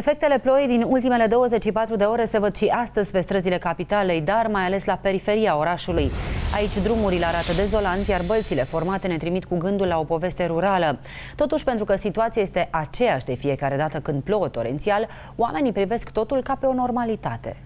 Efectele ploii din ultimele 24 de ore se văd și astăzi pe străzile capitalei, dar mai ales la periferia orașului. Aici drumurile arată dezolant, iar bălțile formate ne trimit cu gândul la o poveste rurală. Totuși, pentru că situația este aceeași de fiecare dată când plouă torențial, oamenii privesc totul ca pe o normalitate.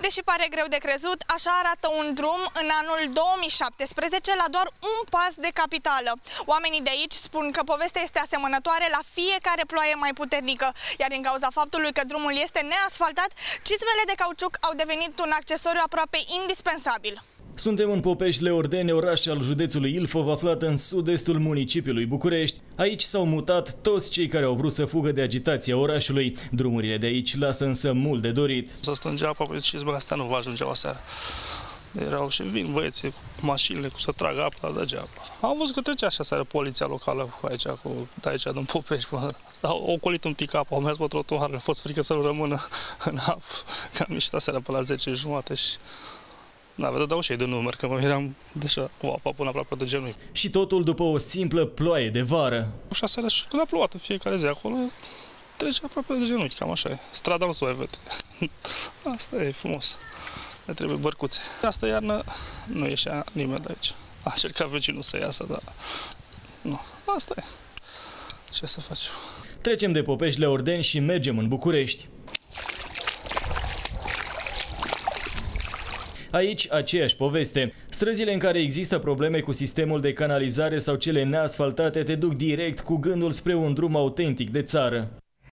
Deși pare greu de crezut, așa arată un drum în anul 2017 la doar un pas de capitală. Oamenii de aici spun că povestea este asemănătoare la fiecare ploaie mai puternică, iar din cauza faptului că drumul este neasfaltat, cizmele de cauciuc au devenit un accesoriu aproape indispensabil. Suntem în Popeșle Ordene, oraș al județului Ilfov, aflat în sud-estul municipiului București. Aici s-au mutat toți cei care au vrut să fugă de agitația orașului. Drumurile de aici lasă însă mult de dorit. Să strângea apa, pe și astea nu va ajunge la seară. Erau și vin băieții cu mașinile cu să tragă apă, dar degeaba. Am văzut că trecea așa seară poliția locală cu aici, cu de aici din Popești. Au ocolit un pic apă, au mers pe trotuar, a fost frică să nu rămână în apă. Că am ieșit seara pe la 10 jumate și da, vă dau și de număr, că mă eram deja cu apa până aproape de genunchi. Și totul după o simplă ploaie de vară. Așa seara și când a plouat în fiecare zi acolo, trece aproape de genunchi, cam așa e. Strada nu se mai vede. Asta e frumos. Ne trebuie bărcuțe. Asta iarnă nu ieșea nimeni de aici. A încercat vecinul să iasă, dar nu. Asta e. Ce să facem? Trecem de Popești la Ordeni și mergem în București. Aici, aceeași poveste. Străzile în care există probleme cu sistemul de canalizare sau cele neasfaltate te duc direct cu gândul spre un drum autentic de țară.